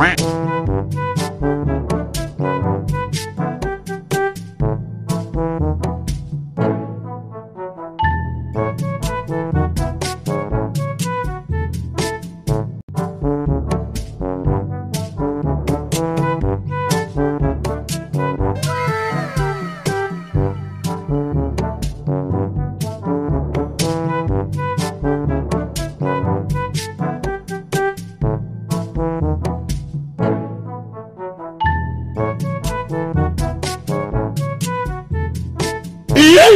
Quack.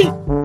Fui!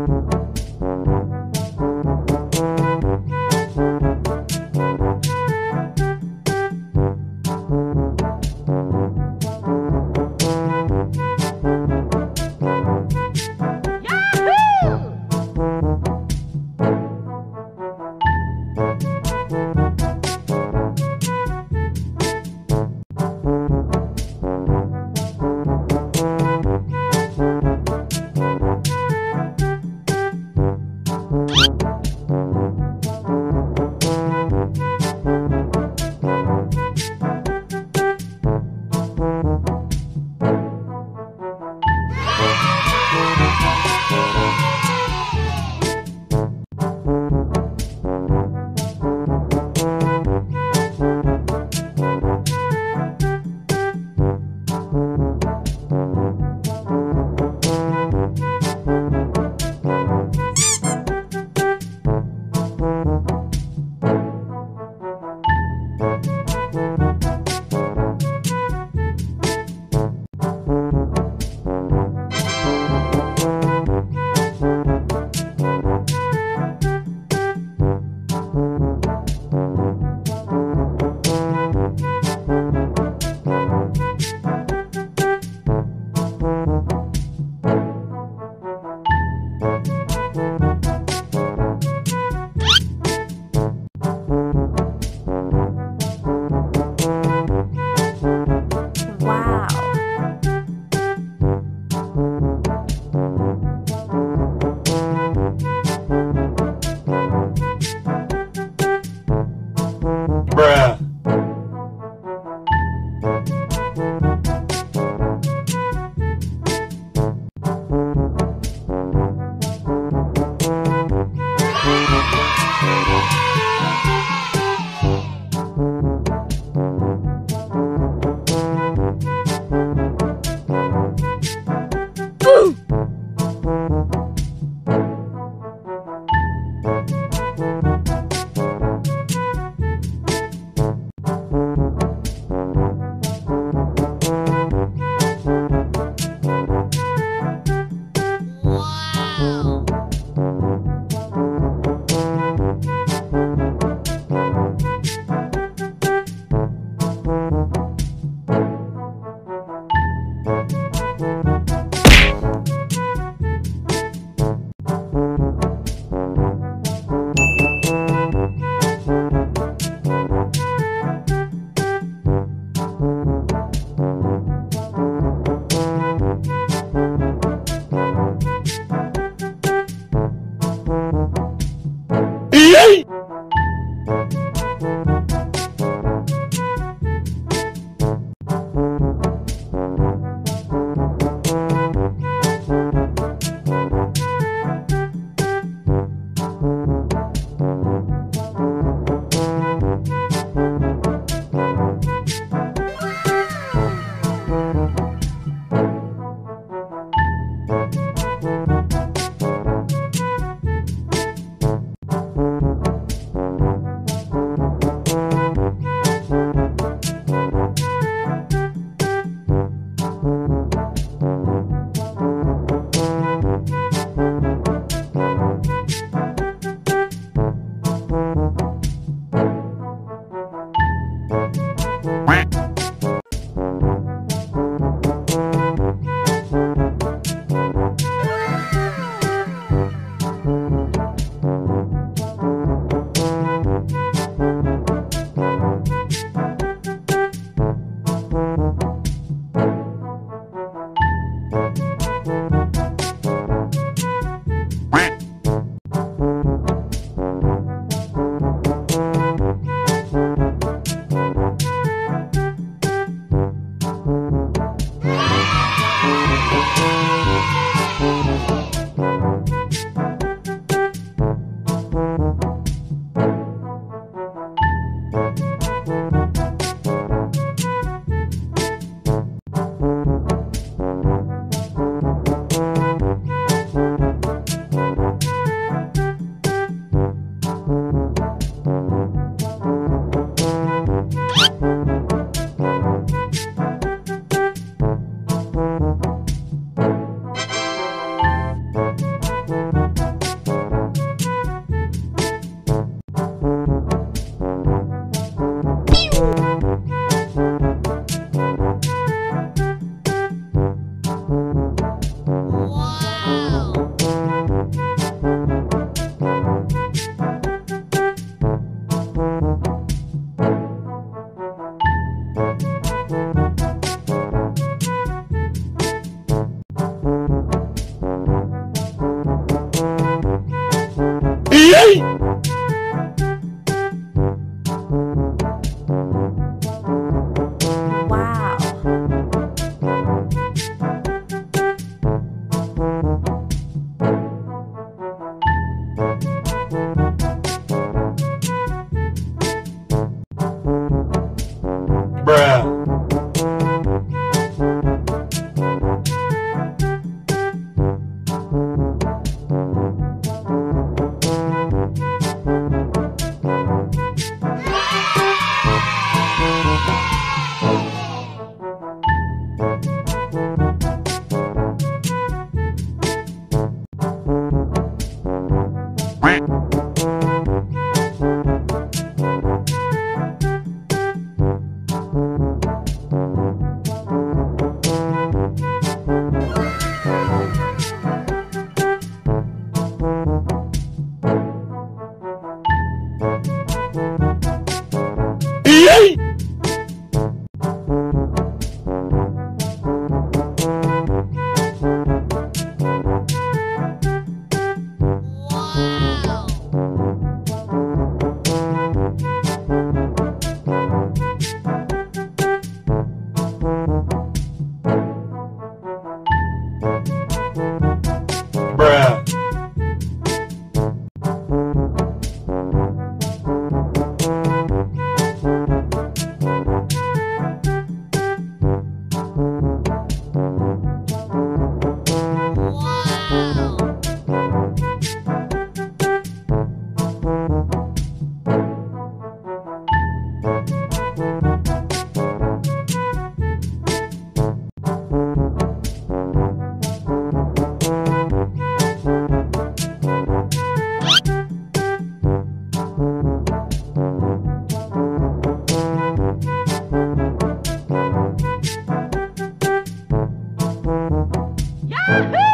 Woohoo!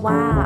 Wow.